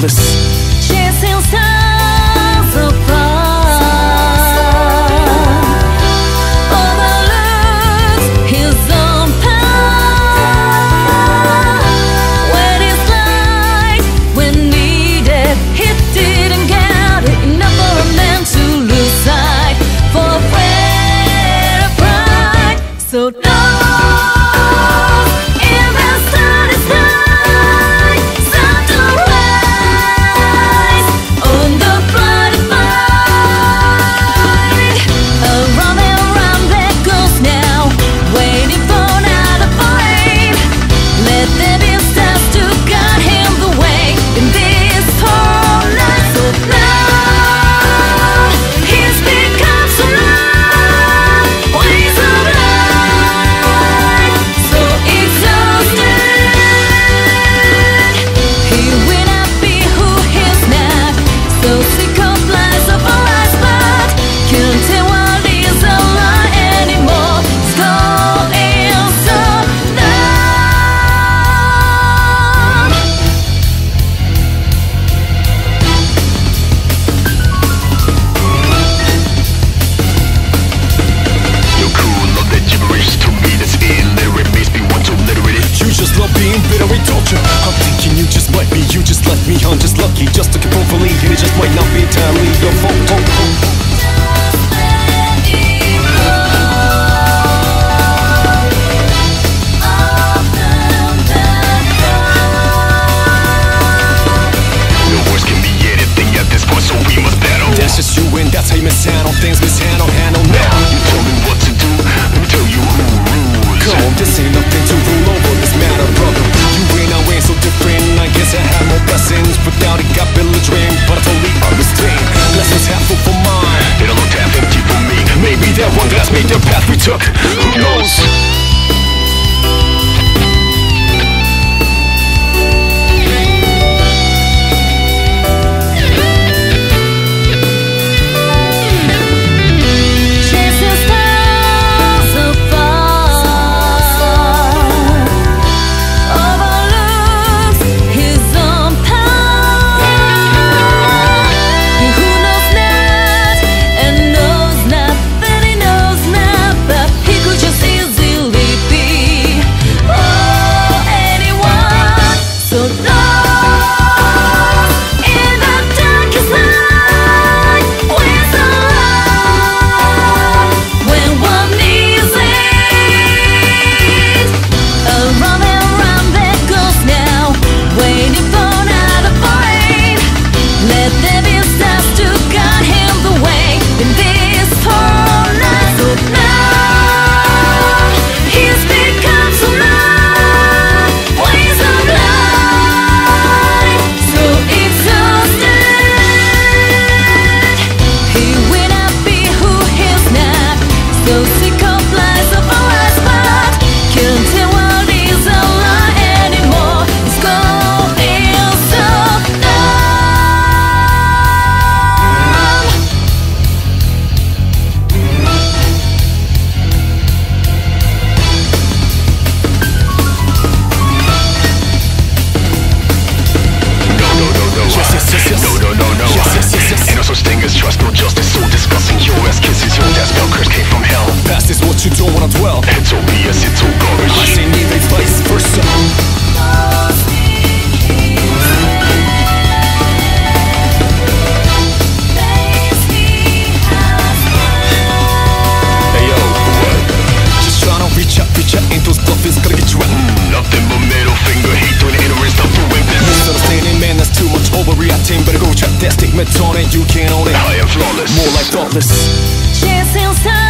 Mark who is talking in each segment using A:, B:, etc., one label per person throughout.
A: This.
B: Fantastic, meton and you
A: can't
B: own it.
C: I am flawless,
B: more like thoughtless.
A: Chance himself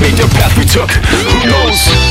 A: made the path we took Who knows?